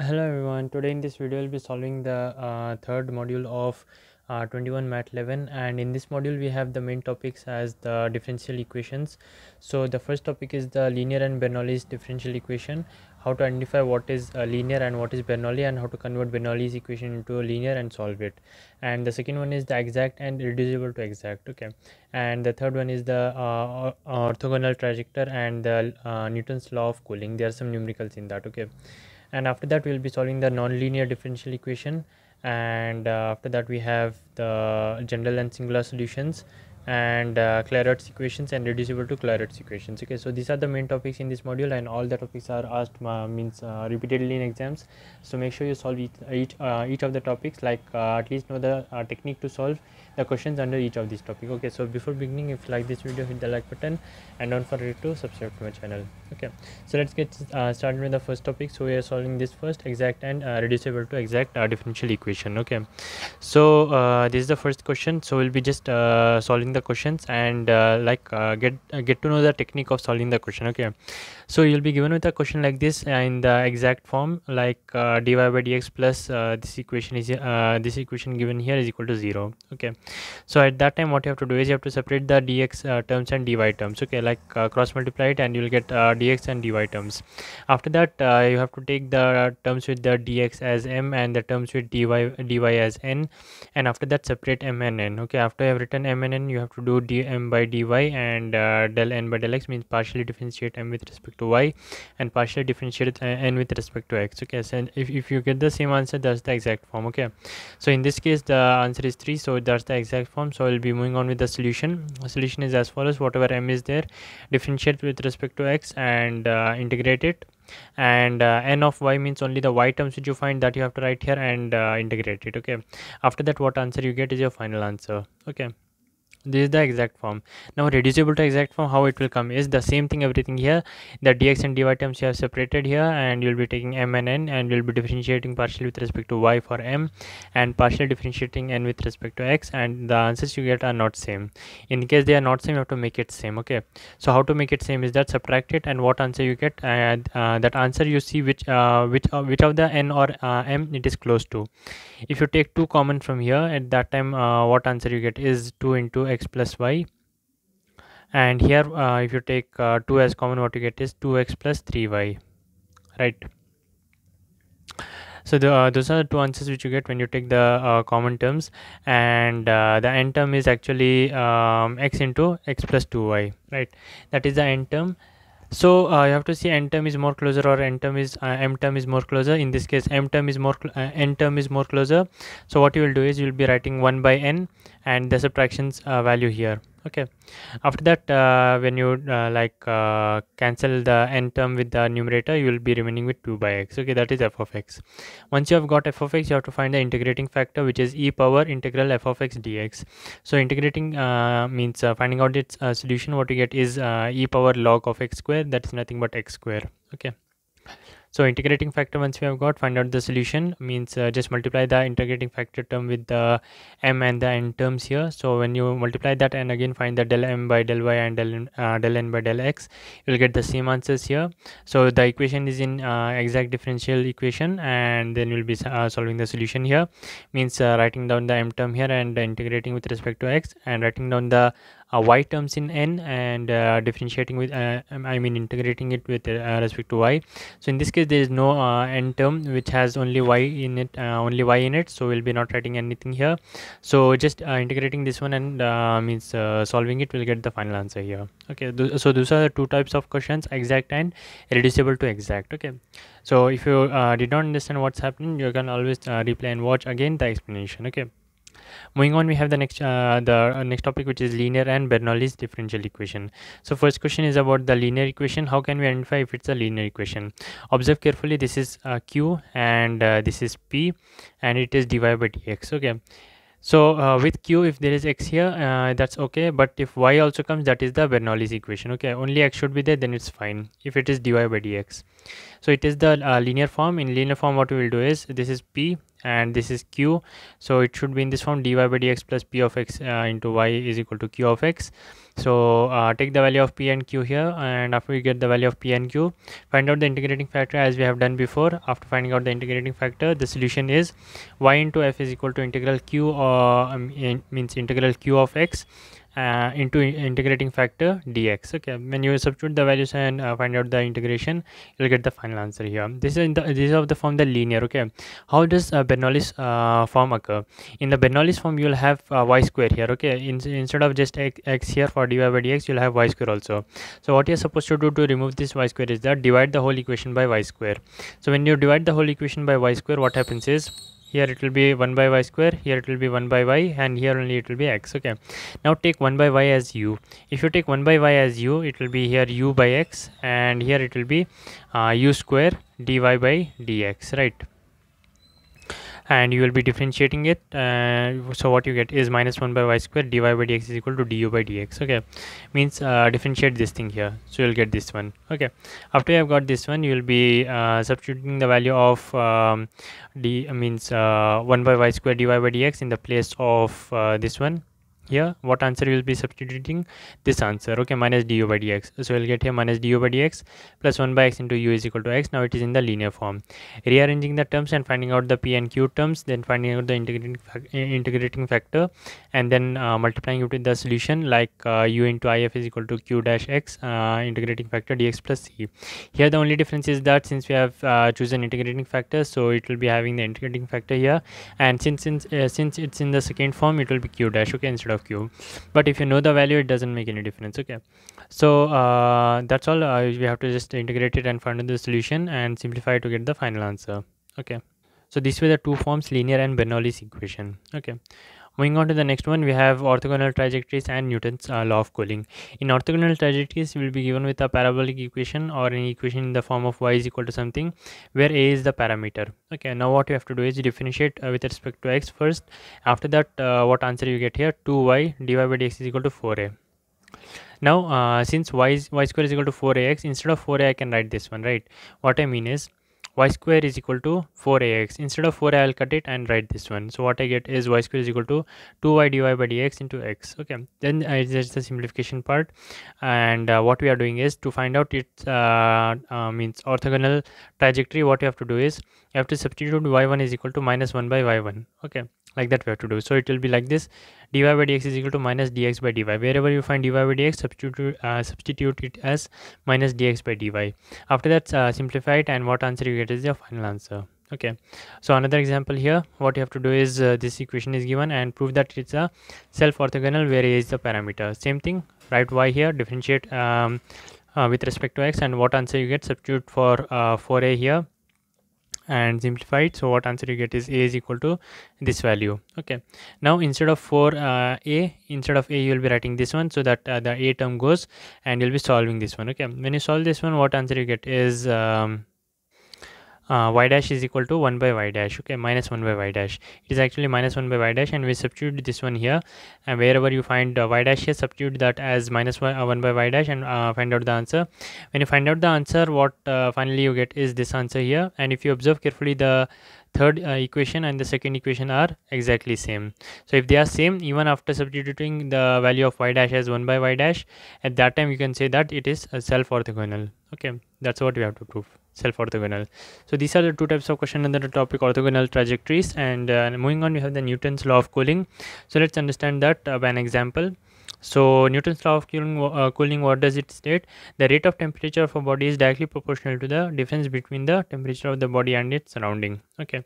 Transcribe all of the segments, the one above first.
hello everyone. Today in this video i'll be solving the uh, third module of uh, 21 mat 11 and in this module we have the main topics as the differential equations. So the first topic is the linear and bernoulli's differential equation. How to identify what is uh, linear and what is bernoulli and how to convert bernoulli's equation into a linear and solve it. And the second one is the exact and reducible to exact okay? And the third one is the uh, orthogonal trajectory and the uh, newton's law of cooling. There are some numericals in that okay and after that we'll be solving the nonlinear differential equation. And uh, after that we have the general and singular solutions and uh, Clairaut's equations and reducible to Clairaut's equations. Okay so these are the main topics in this module and all the topics are asked uh, means uh, repeatedly in exams. So make sure you solve each each, uh, each of the topics like uh, at least know the uh, technique to solve the questions under each of these topic. Okay so before beginning if you like this video hit the like button and don't forget to subscribe to my channel. Okay so let's get started with the first topic. So we are solving this first exact and reducible to exact differential equation. Okay so this is the first question. So we'll be just solving the questions and uh, like uh, get uh, get to know the technique of solving the question. Okay so you'll be given with a question like this in the exact form like uh, dy by dx plus uh, this equation is uh, this equation given here is equal to 0 okay. So at that time what you have to do is you have to separate the dx uh, terms and dy terms. Okay like uh, cross multiply it and you'll get uh, dx and dy terms. After that you have to take the terms with the dx as m and the terms with dy dy as n. And after that separate m and n. Okay after you have written m and n you have to do dm by dy and del n by del x means partially differentiate m with respect respect to y and partially differentiate uh, n with respect to x okay? So if, if you get the same answer that's the exact form okay? So in this case the answer is 3 so that's the exact form. So i'll be moving on with the solution. The solution is as follows. Whatever m is there differentiate with respect to x and uh, integrate it. And uh, n of y means only the y terms which you find that you have to write here and uh, integrate it okay? After that what answer you get is your final answer okay this is the exact form. Now reducible to exact form how it will come? Is the same thing everything here? The dx and dy terms you have separated here and you'll be taking m and n and we'll be differentiating partially with respect to y for m and partially differentiating n with respect to x and the answers you get are not same. In case they are not same you have to make it same okay? So how to make it same is that subtract it and what answer you get? And uh, that answer you see which uh, which uh, which of the n or uh, m it is close to. If you take 2 common from here at that time uh, what answer you get is 2 into x plus y. And here uh, if you take uh, 2 as common what you get is 2x plus 3y right? So the, uh, those are the two answers which you get when you take the uh, common terms. And uh, the n term is actually um, x into x plus 2y right? That is the n term so uh, you have to see n term is more closer or n term is uh, m term is more closer. In this case m term is more uh, n term is more closer. So what you will do is you will be writing 1 by n and the subtractions uh, value here okay. After that uh, when you uh, like uh, cancel the n term with the numerator you will be remaining with 2 by x. Okay that is f of x. Once you have got f of x you have to find the integrating factor which is e power integral f of x dx. So integrating uh, means uh, finding out its uh, solution what you get is e power log of x square. That is nothing but x square. Okay so integrating factor once we have got find out the solution means uh, just multiply the integrating factor term with the m and the n terms here. So when you multiply that and again find the del m by del y and del, uh, del n by del x you will get the same answers here. So the equation is in uh, exact differential equation and then we'll be uh, solving the solution here. Means uh, writing down the m term here and integrating with respect to x and writing down the y terms in n and uh, differentiating with uh, i mean integrating it with uh, respect to y. So in this case there is no uh, n term which has only y in it uh, only y in it. So we'll be not writing anything here. So just integrating this one and means solving it we'll get the final answer here. Okay th so those are the two types of questions exact and reducible to exact. Okay so if you did not understand what's happening you can always replay and watch again the explanation. Okay moving on we have the next uh, the uh, next topic which is linear and bernoulli's differential equation. So first question is about the linear equation. How can we identify if it's a linear equation? Observe carefully. This is uh, q and uh, this is p and it is dy by dx okay? So uh, with q if there is x here uh, that's okay. But if y also comes that is the bernoulli's equation okay? Only x should be there then it's fine if it is dy by dx so it is the uh, linear form. In linear form what we will do is this is p and this is q. So it should be in this form dy by dx plus p of x uh, into y is equal to q of x. So uh, take the value of p and q here and after we get the value of p and q find out the integrating factor as we have done before. After finding out the integrating factor the solution is y into f is equal to integral q uh, means integral q of x uh, into integrating factor dx. Okay when you substitute the values and uh, find out the integration you'll get the final answer here. This is in the this is of the form the linear okay? How does uh, bernoulli's uh, form occur? In the bernoulli's form you'll have uh, y square here okay? In, instead of just x, x here for dy by dx you'll have y square also. So what you're supposed to do to remove this y square is that divide the whole equation by y square. So when you divide the whole equation by y square what happens is here it will be 1 by y square here it will be 1 by y and here only it will be x okay. Now take 1 by y as u. If you take 1 by y as u it will be here u by x and here it will be uh, u square dy by dx right and you will be differentiating it uh, so what you get is minus 1 by y square dy by dx is equal to du by dx okay? Means uh, differentiate this thing here so you'll get this one okay? After you have got this one you will be uh, substituting the value of um, d means uh, 1 by y square dy by dx in the place of uh, this one here what answer you will be substituting? This answer okay minus du by dx. So we'll get here minus du by dx plus 1 by x into u is equal to x. Now it is in the linear form. Rearranging the terms and finding out the p and q terms then finding out the integrating integrating factor and then uh, multiplying it with the solution like uh, u into if is equal to q dash x uh, integrating factor dx plus c. Here the only difference is that since we have uh, chosen integrating factor so it will be having the integrating factor here. And since since uh, since it's in the second form it will be q dash okay instead of q. But if you know the value it doesn't make any difference okay? So uh, that's all. Uh, we have to just integrate it and find the solution and simplify to get the final answer okay? So these were the two forms linear and bernoulli's equation okay Moving on to the next one, we have orthogonal trajectories and Newton's uh, law of cooling. In orthogonal trajectories, we will be given with a parabolic equation or an equation in the form of y is equal to something where a is the parameter. Okay, now what you have to do is differentiate uh, with respect to x first. After that, uh, what answer you get here? 2y dy by dx is equal to 4a. Now, uh, since y, is, y square is equal to 4ax, instead of 4a, I can write this one, right? What I mean is, y square is equal to 4ax instead of 4 i will cut it and write this one. So what i get is y square is equal to 2y dy by dx into x. Okay. Then uh, it's the simplification part. And uh, what we are doing is to find out its uh, uh, means orthogonal trajectory what you have to do is you have to substitute y1 is equal to minus 1 by y1 okay like that we have to do. So it will be like this. dy by dx is equal to minus dx by dy. Wherever you find dy by dx substitute uh, substitute it as minus dx by dy. After that uh, simplify it and what answer you get is your final answer. Okay. So another example here what you have to do is uh, this equation is given and prove that it's a self orthogonal where a is the parameter. Same thing write y here differentiate um, uh, with respect to x and what answer you get? Substitute for uh, for a here and simplify it so what answer you get is a is equal to this value. Okay. Now instead of 4 uh, a instead of a you will be writing this one so that uh, the a term goes and you'll be solving this one. Okay. When you solve this one what answer you get is um, uh, y dash is equal to 1 by y dash okay minus 1 by y dash. It is actually minus 1 by y dash and we substitute this one here. And wherever you find uh, y dash here substitute that as minus y, uh, 1 by y dash and uh, find out the answer. When you find out the answer what uh, finally you get is this answer here. And if you observe carefully the third uh, equation and the second equation are exactly same. So if they are same even after substituting the value of y dash as 1 by y dash at that time you can say that it is a self orthogonal okay. That's what we have to prove self orthogonal so these are the two types of question under the topic orthogonal trajectories and uh, moving on we have the newton's law of cooling so let's understand that uh, by an example so Newton's law of cooling, uh, cooling, what does it state? The rate of temperature of a body is directly proportional to the difference between the temperature of the body and its surrounding. Okay,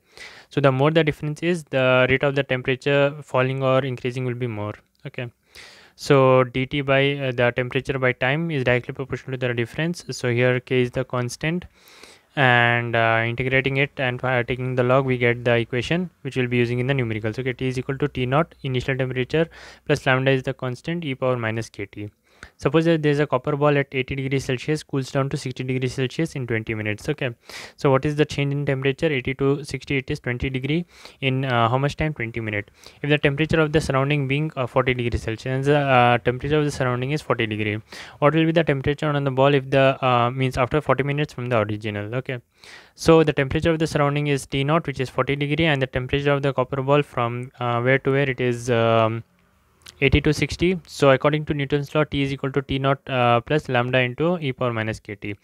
so the more the difference is, the rate of the temperature falling or increasing will be more. Okay, so dt by uh, the temperature by time is directly proportional to the difference. So here k is the constant and uh, integrating it and uh, taking the log we get the equation which we'll be using in the numerical so t is equal to t naught initial temperature plus lambda is the constant e power minus kt suppose that there's a copper ball at 80 degrees celsius cools down to 60 degrees celsius in 20 minutes okay? So what is the change in temperature? 80 to 60 it is 20 degree in uh, how much time? 20 minute if the temperature of the surrounding being uh, 40 degrees celsius the uh, temperature of the surrounding is 40 degree what will be the temperature on the ball if the uh, means after 40 minutes from the original okay? So the temperature of the surrounding is t naught which is 40 degree and the temperature of the copper ball from uh, where to where it is um, 80 to 60 so according to newton's law t is equal to t naught uh, plus lambda into e power minus kt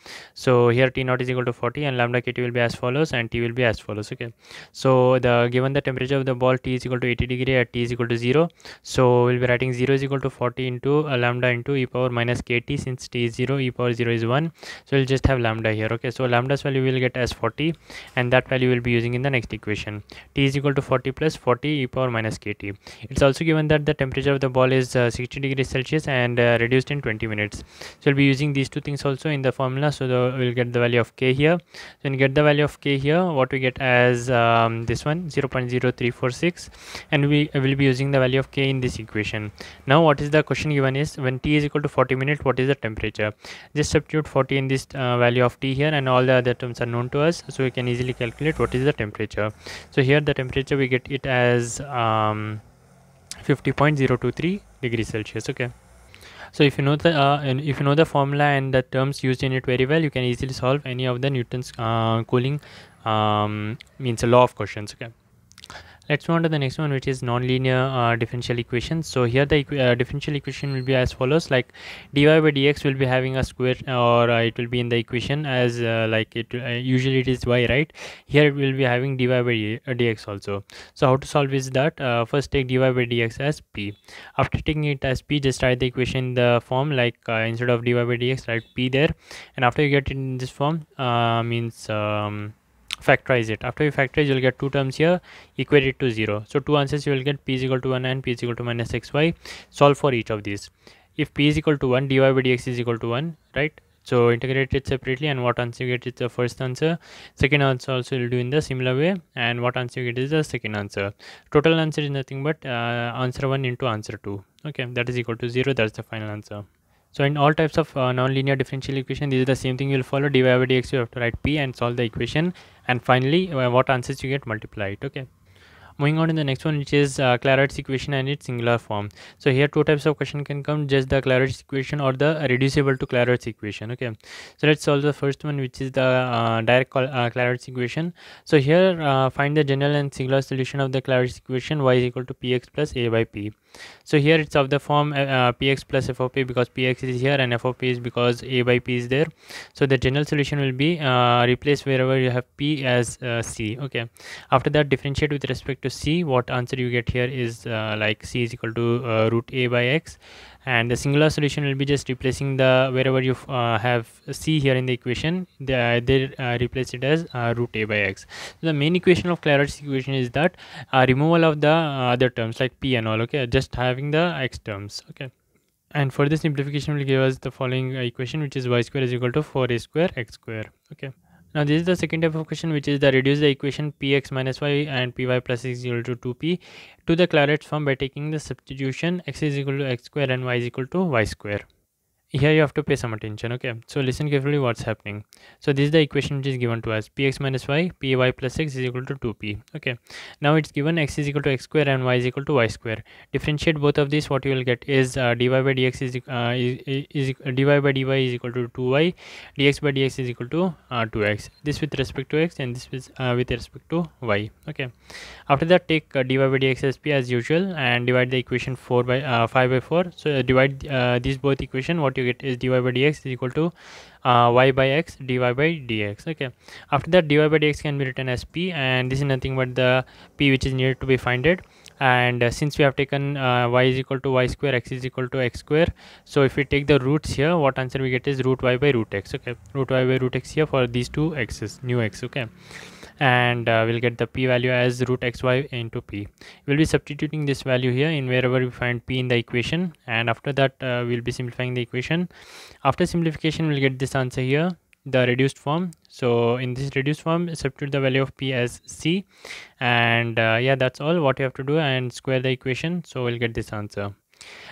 so here t naught is equal to 40 and lambda kt will be as follows and t will be as follows okay? So the given the temperature of the ball t is equal to 80 degree at t is equal to 0 so we'll be writing 0 is equal to 40 into uh, lambda into e power minus kt since t is 0 e power 0 is 1 so we'll just have lambda here okay? So lambda's value will get as 40 and that value will be using in the next equation. T is equal to 40 plus 40 e power minus kt it's also given that the temperature of the ball is uh, 60 degrees celsius and uh, reduced in 20 minutes. So we'll be using these two things also in the formula. So the, we'll get the value of k here. So when you get the value of k here what we get as um, this one 0 0.0346 and we will be using the value of k in this equation. Now what is the question given is when t is equal to 40 minutes what is the temperature? Just substitute 40 in this uh, value of t here and all the other terms are known to us. So we can easily calculate what is the temperature. So here the temperature we get it as um, 50.023 degrees celsius okay? So if you know the uh, if you know the formula and the terms used in it very well you can easily solve any of the newton's uh, cooling um, means a law of questions okay let's move on to the next one which is nonlinear uh, differential equation. So here the uh, differential equation will be as follows. Like dy by dx will be having a square or uh, it will be in the equation as uh, like it uh, usually it is y right? Here it will be having dy by dx also. So how to solve is that uh, first take dy by dx as p. After taking it as p just write the equation in the form like instead of dy by dx write p there. And after you get it in this form means um, factorize it. After you factorize you'll get two terms here equate it to 0 so two answers you will get p is equal to 1 and p is equal to minus xy solve for each of these. If p is equal to 1 dy by dx is equal to 1 right? So integrate it separately and what answer you get is the first answer. Second answer also will do in the similar way and what answer you get is the second answer. Total answer is nothing but uh, answer 1 into answer 2 okay that is equal to 0 that's the final answer so in all types of uh, nonlinear differential equation, this is the same thing. You will follow dy by dx. You have to write p and solve the equation, and finally, uh, what answers you get? Multiply it. Okay? Moving on to the next one which is uh, Clairaut's equation and its singular form. So here two types of question can come just the Clairaut's equation or the reducible to Clairaut's equation okay? So let's solve the first one which is the uh, direct uh, Clairaut's equation. So here uh, find the general and singular solution of the Clairaut's equation y is equal to px plus a by p so here it's of the form uh, uh, px plus f of p because px is here and f of p is because a by p is there. So the general solution will be uh, replace wherever you have p as uh, c. Okay. After that differentiate with respect to c. What answer you get here is uh, like c is equal to uh, root a by x and the singular solution will be just replacing the wherever you uh, have c here in the equation they, they uh, replace it as uh, root a by x. So the main equation of Clairaut's equation is that uh, removal of the uh, other terms like p and all okay just having the x terms okay. And for this simplification will give us the following equation which is y square is equal to 4a square x square okay now this is the second type of question which is the reduce the equation px minus y and py plus x equal to 2p to the Clairaut's form by taking the substitution x is equal to x square and y is equal to y square here you have to pay some attention okay? So listen carefully what's happening. So this is the equation which is given to us. Px minus y py plus x is equal to 2p okay? Now it's given x is equal to x square and y is equal to y square. Differentiate both of these what you will get is uh, dy by dx is, uh, is, is uh, dy by dy is equal to 2y dx by dx is equal to uh, 2x this with respect to x and this with, uh, with respect to y okay? After that take uh, dy by dx as p as usual and divide the equation 4 by uh, 5 by 4 so divide these both equation what you get is dy by dx is equal to uh, y by x dy by dx. Okay. After that dy by dx can be written as p and this is nothing but the p which is needed to be finded and uh, since we have taken uh, y is equal to y square x is equal to x square so if we take the roots here what answer we get is root y by root x. Okay. Root y by root x here for these two x's new x. Okay and uh, we'll get the p value as root xy into p. We'll be substituting this value here in wherever we find p in the equation and after that uh, we'll be simplifying the equation. After simplification we'll get this answer here the reduced form. So in this reduced form substitute the value of p as c and uh, yeah that's all what you have to do and square the equation. So we'll get this answer.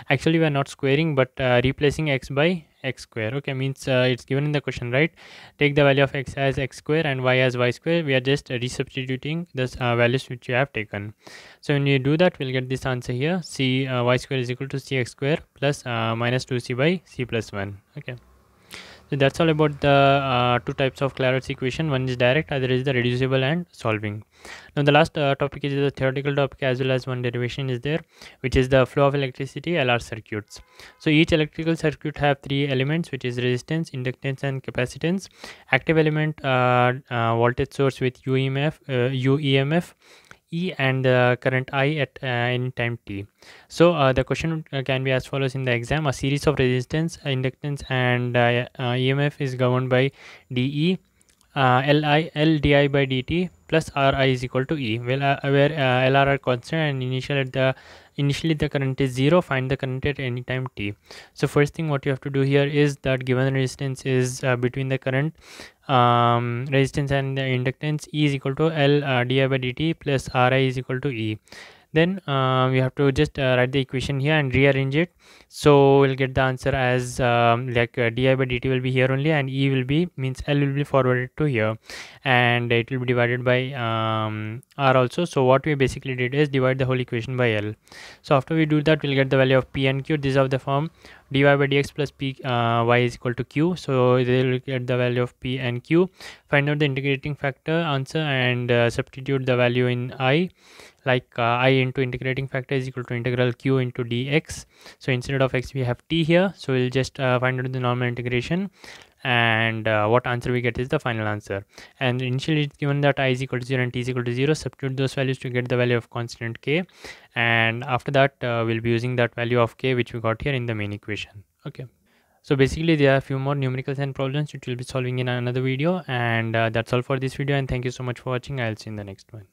Actually we are not squaring but uh, replacing x by x square. Okay means uh, it's given in the question right? Take the value of x as x square and y as y square. We are just resubstituting the uh, values which you have taken. So when you do that we'll get this answer here. C uh, y square is equal to cx square plus uh, minus 2c by c plus 1 okay so that's all about the uh, two types of Clairaut's equation. One is direct other is the reducible and solving. Now the last uh, topic is the theoretical topic as well as one derivation is there which is the flow of electricity lr circuits. So each electrical circuit have three elements which is resistance inductance and capacitance. Active element uh, uh voltage source with uemf uemf uh, E and the current I at uh, any time t. So uh, the question uh, can be as follows in the exam. A series of resistance, inductance and EMF is governed by dE, Li, L di by dt plus Ri is equal to E. Well, where Lr are constant and initial at the initially the current is 0 find the current at any time t so first thing what you have to do here is that given resistance is uh, between the current um, resistance and the inductance e is equal to l uh, di by dt plus ri is equal to e then uh, we have to just uh, write the equation here and rearrange it. So we'll get the answer as um, like uh, di by dt will be here only and e will be means l will be forwarded to here. And it will be divided by um, r also. So what we basically did is divide the whole equation by l. So after we do that we'll get the value of p and q. This is of the form dy by dx plus p uh, y is equal to q. So they will get the value of p and q. Find out the integrating factor answer and uh, substitute the value in i. Like uh, i into integrating factor is equal to integral q into dx. So instead of x we have t here. So we'll just uh, find out the normal integration and uh, what answer we get is the final answer. And initially it's given that i is equal to 0 and t is equal to 0 substitute those values to get the value of constant k. And after that uh, we'll be using that value of k which we got here in the main equation. Okay. So basically there are a few more numericals and problems which we'll be solving in another video. And uh, that's all for this video. And thank you so much for watching. I'll see you in the next one